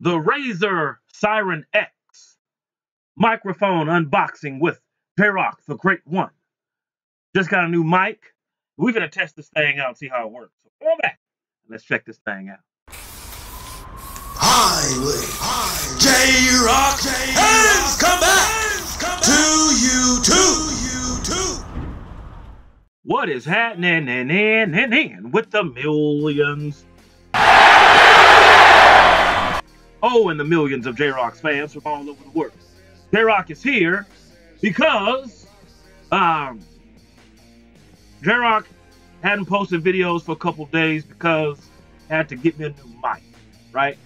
the Razer Seiren X microphone unboxing with J-Rocc, the Great One. Just got a new mic. We're gonna test this thing out and see how it works. So come on back. Let's check this thing out. Highway. J Rocc. Hands come back to you too. What is happening and and and and with the millions? Oh, and the millions of J-Rocc's fans from all over the world. J-Rocc is here because um, J-Rocc hadn't posted videos for a couple days because I had to get me a new mic, right?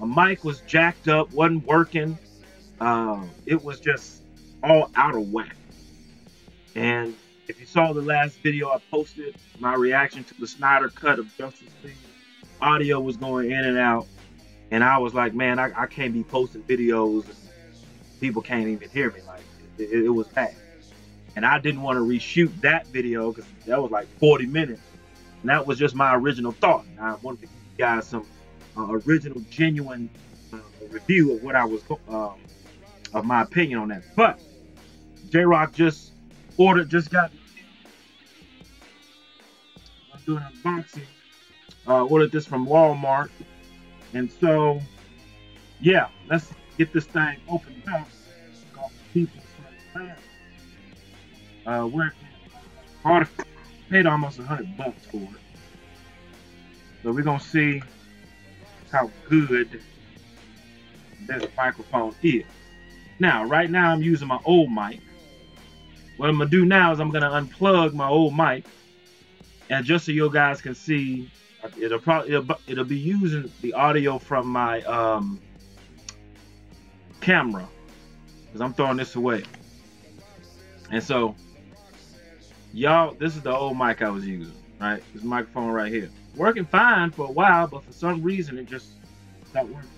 My mic was jacked up, wasn't working. Uh, it was just all out of whack. And if you saw the last video I posted, my reaction to the Snyder cut of Justice League, audio was going in and out. And I was like, man, I, I can't be posting videos. People can't even hear me. Like, it, it was bad. And I didn't want to reshoot that video because that was like 40 minutes. And that was just my original thought. And I wanted to give you guys some uh, original, genuine uh, review of what I was, um, of my opinion on that. But J Rocc just ordered, just got, I'm doing unboxing. Uh, ordered this from Walmart. And so, yeah, let's get this thing opened up. People uh, paid almost a hundred bucks for it. So we're gonna see how good this microphone is. Now, right now I'm using my old mic. What I'm gonna do now is I'm gonna unplug my old mic, and just so you guys can see, it'll probably it'll, it'll be using the audio from my um, camera, because I'm throwing this away. And so y'all, this is the old mic I was using, right? This microphone right here. Working fine for a while, but for some reason it just stopped working.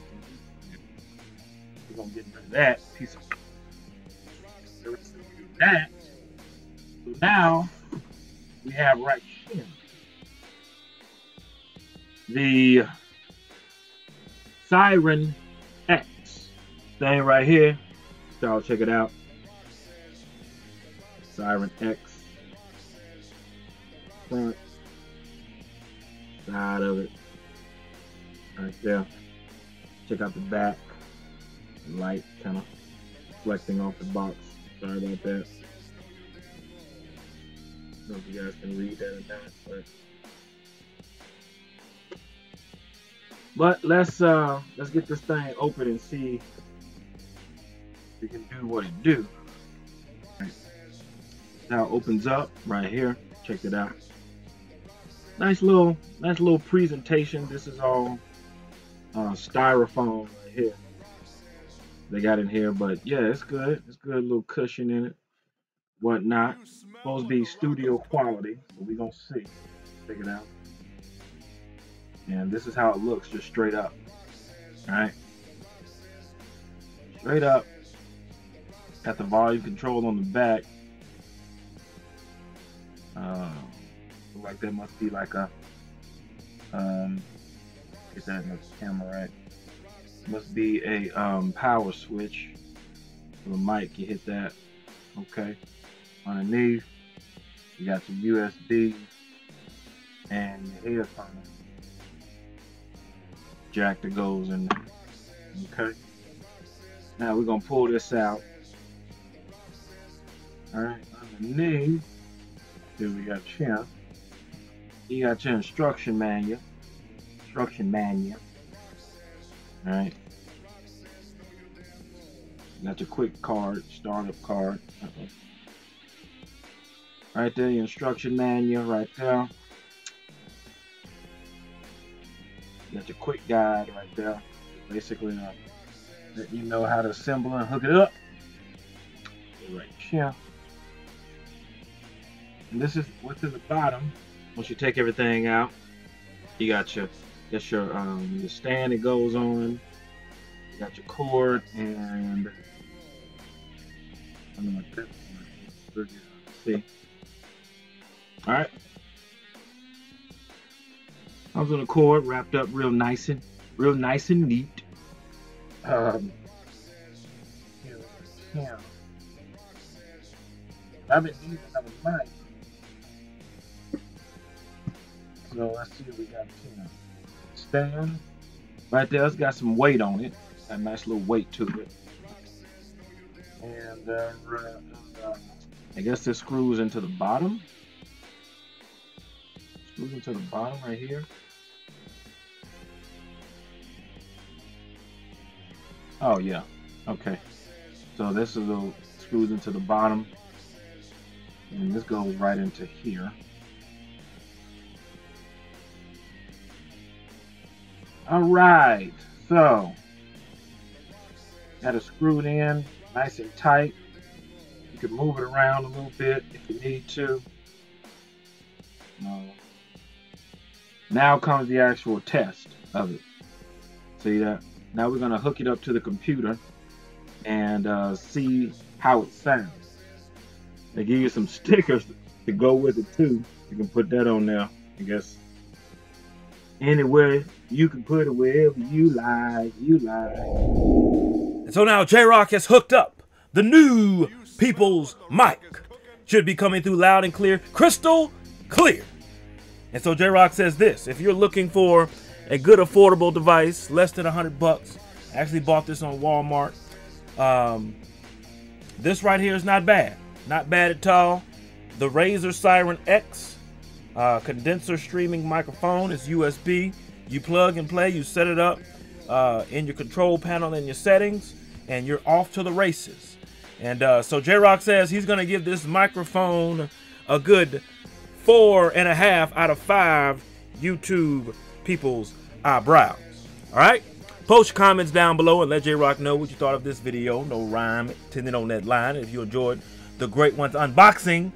We're gonna get rid of that piece of that. So now we have right here the Seiren X thing right here. I'll check it out. Seiren X front side of it right there. Check out the back. Light kind of reflecting off the box. Sorry about that. I don't know if you guys can read that or not, but but let's uh let's get this thing open and see if it can do what it do. Right. Now it opens up right here. Check it out nice little nice little presentation. This is all uh, styrofoam right here. They got in here, but yeah, it's good. It's good little cushion in it, whatnot. Supposed to be studio quality, but we gonna see. Check it out. And this is how it looks, just straight up. Right, straight up. Got the volume control on the back. Uh, like there must be like a um get that in the camera right. Must be a um, power switch for the mic. You hit that. Okay. Underneath, you got some USB and your headphone jack that goes in there. Okay. Now we're gonna pull this out. Alright, underneath, here we got champ. You got your instruction manual. Instruction manual. Alright. Got your quick card, startup card. Uh -oh. Right there, your instruction manual right there. Got your quick guide right there. Basically, uh, let you know how to assemble and hook it up. Right here. And this is what's in the bottom once you take everything out, you got your that's your um your stand it goes on. You got your cord and something like that. See. Alright. Comes on the cord wrapped up real nice and real nice and neat. Um, a. I've been using another mic. So let's see what we got here. Stand. Right there, it's got some weight on it. A nice little weight to it. And uh, I guess this screws into the bottom. Screws into the bottom right here. Oh yeah, okay. So this is the screws into the bottom, and this goes right into here. All right, so got it screwed in, nice and tight. You can move it around a little bit if you need to. Uh, now comes the actual test of it. See that? Now we're gonna hook it up to the computer and uh, see how it sounds. They give you some stickers to go with it too. You can put that on there, I guess. Anywhere you can put it wherever you like, you like. And so now J Rocc has hooked up the new People's Mic. Should be coming through loud and clear, crystal clear. And so J Rocc says this if you're looking for a good affordable device, less than 100 bucks, I actually bought this on Walmart. Um, this right here is not bad. Not bad at all. The Razer Seiren X uh, condenser streaming microphone is USB. You plug and play, you set it up uh, in your control panel in your settings, and you're off to the races. And uh, so J Rocc says he's going to give this microphone a good four and a half out of five YouTube people's eyebrows. All right? Post your comments down below and let J Rocc know what you thought of this video. No rhyme intended on that line. If you enjoyed the Great Ones unboxing,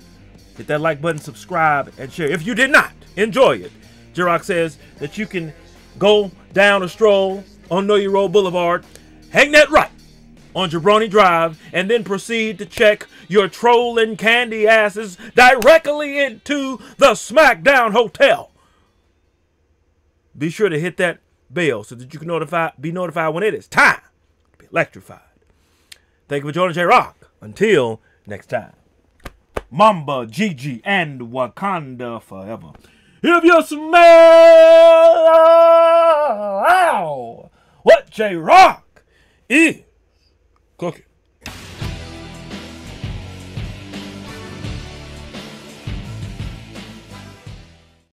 hit that like button, subscribe, and share. If you did not enjoy it, J Rocc says that you can go down a stroll on Know Your Boulevard, hang that right on Jabroni Drive, and then proceed to check your trolling candy asses directly into the SmackDown Hotel. Be sure to hit that bell so that you can notify, be notified when it is time to be electrified. Thank you for joining J Rocc. Until next time. Mamba, Gigi, and Wakanda forever. If you smell what J Rocc is cooking.